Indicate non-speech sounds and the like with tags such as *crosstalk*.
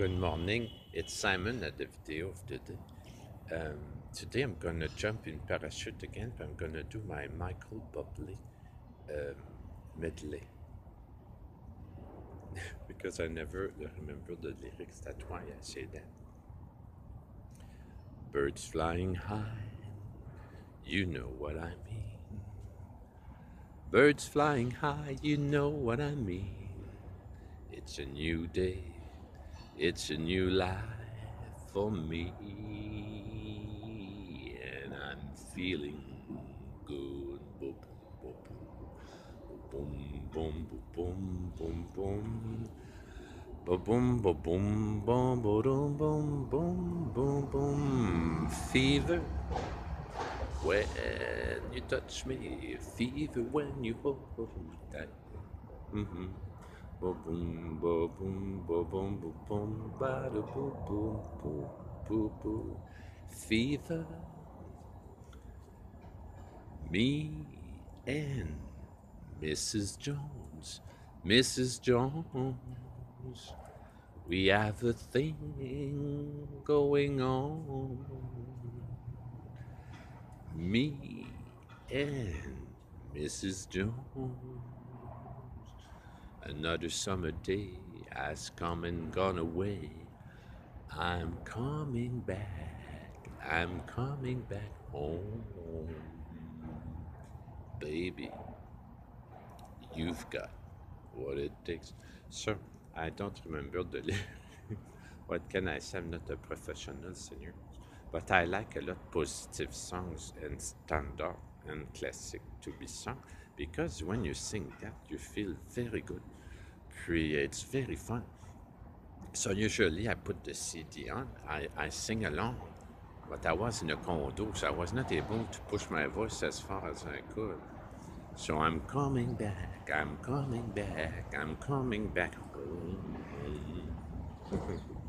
Good morning. It's Simon at the video of the day. Um, today I'm gonna jump in parachute again. I'm gonna do my Michael Bublé um, medley *laughs* because I never remember the lyrics. That's why I say that. Birds flying high, you know what I mean. Birds flying high, you know what I mean. It's a new day, it's a new life for me, and I'm feeling good. Boom, boom, boom, boom, boom, boom. Boom, boom, boom, boom, boom, boom, boom, boom, boom. Fever when you touch me, fever when you hold tight. Mm-hmm. Boom, boom, boom, boom, boom, boom, ba da boom, boom, boom, boom, boom. Fever. Me and Mrs. Jones, Mrs. Jones. We have a thing going on. Me and Mrs. Jones. Another summer day has come and gone away. I'm coming back. I'm coming back home. Baby, you've got what it takes. Sir, I don't remember the lyrics. *laughs* what can I say? I'm not a professional singer. But I like a lot positive songs and standard and classic to be sung because when you sing that, you feel very good. It's very fun. So usually I put the CD on, I, I sing along, but I was in a condo, so I was not able to push my voice as far as I could. So I'm coming back, I'm coming back, I'm coming back home. *laughs*